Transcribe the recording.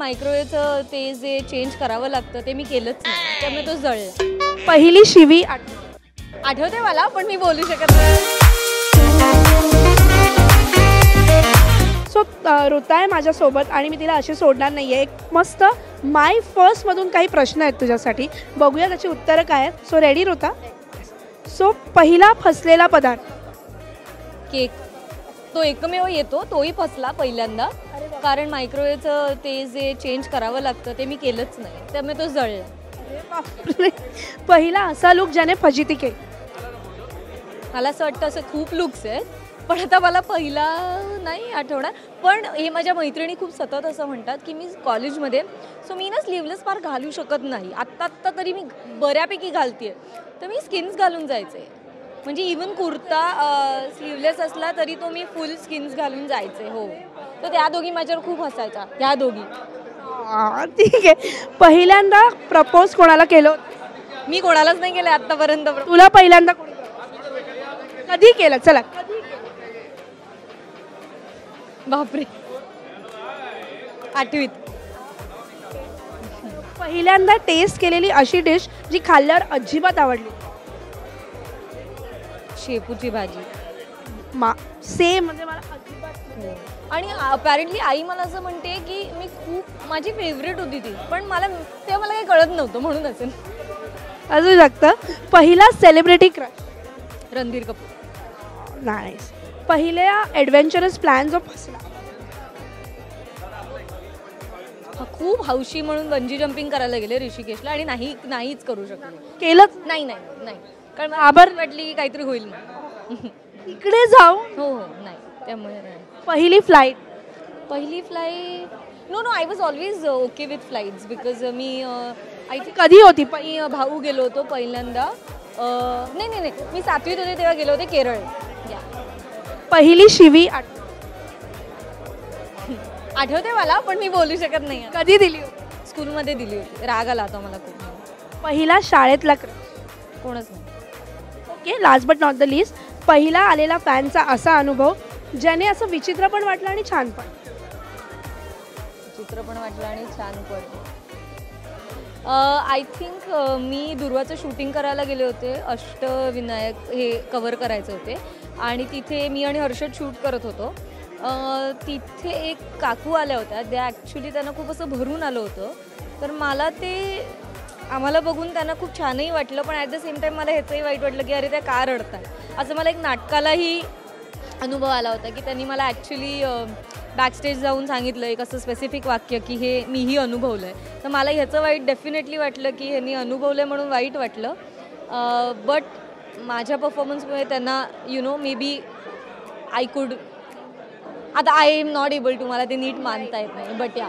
मायक्रोवेव्हचं ते जे चेंज करावं लागतं ते मी केलंच नाही. त्यामुळे तो जळला. पहिली शिवी आठवते आठवते मला पण मी बोलू शकत नाही. सो ऋता आहे माझ्यासोबत आणि मी तिला अशी सोडणार नाही आहे एक मस्त माय फर्स्टमधून काही प्रश्न आहेत तुझ्यासाठी. बघूया त्याची उत्तरं काय आहेत. सो रेडी ऋता? सो पहिला फसलेला पदार्थ. केक. तो एकमेव येतो तोही फसला पहिल्यांदा. कारण मायक्रोवेव्हचं ते जे चेंज करावं लागतं ते मी केलंच नाही. त्यामुळे तो जळला. पहिला असा लुक ज्याने फजिती केली. मला असं वाटतं असं खूप लुक्स आहेत. पण आता मला पहिला नाही आठवणार. पण हे माझ्या मैत्रिणी खूप सतत असं म्हणतात की मी कॉलेजमध्ये सो मी ना स्लीवलेस पार घालू शकत नाही. आत्ता आत्ता तरी मी बऱ्यापैकी घालते तर मी स्किन्स घालून जायचे म्हणजे इवन कुर्ता स्लीवलेस असला तरी तो मी फुल स्किन्स घालून जायचे हो. तर त्या दोघी माझ्यावर खूप हसायच्या त्या दोघी. ठीक आहे. पहिल्यांदा प्रपोज कोणाला केलं? मी कोणालाच नाही केलं आत्तापर्यंत. तुला पहिल्यांदा? कधी केलं? चला. बापरे. आठवीत. पहिल्यांदा टेस्ट केलेली अशी डिश जी खाल्ल्यावर अजिबात आवडली. शेपूची भाजी. मा सेम म्हणजे मला अजिबात आणि अपॅरेंटली आई मला असं म्हणते की मी खूप माझी फेवरेट होती ती. पण मला तेव्हा मला काही कळत नव्हतं म्हणून असेल असू शकतं पहिला सेलिब्रिटी क्रश रणधीर कपूर. नाही पहिल्या ॲडव्हेंचरस प्लॅन जो फसला हा, खूप हौशी म्हणून बंजी जम्पिंग करायला गेले ऋषिकेशला आणि नाही नाहीच करू शकले. केलंच नाही नाही नाही. कारण आभार. वाटली की काहीतरी होईल. इकडे जाऊ? हो हो नाही त्यामुळे नाही. पहिली फ्लाईट पहिली flight no no I was always okay with flights because me I think कधी होती? प- मी अ, भाऊ गेलो होतो पहिल्यांदा. अ, नाही नाही नाही मी सातवीत होते तेव्हा गेलो होते केरळ. या पहिली शिवी आठ- आठवते मला पण मी बोलू शकत नाही. कधी दिली होती? स्कूलमध्ये दिली होती. राग आला होता मला खूप. पहिला शाळेतला क्रश. कोणच नाही. Okay last but not the least पहिला आलेला फॅनचा असा अनुभव ज्याने असं विचित्र पण वाटलं आणि छान पण. चित्र पण वाटलं आणि छान पण. आय थिंक मी दुर्वाचं शूटिंग करायला गेले होते अष्टविनायक हे कवर करायचे होते. आणि तिथे मी आणि हर्षद शूट करत होतो. तिथे एक काकू आल्या होत्या. त्या ॲक्च्युली त्यांना खूप असं भरून आलं होतं. तर मला ते आम्हाला बघून त्यांना खूप छानही वाटलं पण ॲट द सेम टाईम मला ह्याचंही वाईट वाटलं की अरे त्या का रडतात असं मला एक नाटकालाही अनुभव आला होता की त्यांनी मला ॲक्च्युली बॅकस्टेज जाऊन सांगितलं एक असं स्पेसिफिक वाक्य की हे मीही अनुभवलं आहे तर मला ह्याचं वाईट डेफिनेटली वाटलं की ह्यांनी अनुभवलं आहे म्हणून वाईट वाटलं. बट माझ्या परफॉर्मन्समुळे त्यांना you know maybe I could आता I am not able to मला ते नीट मानता येत नाही बट या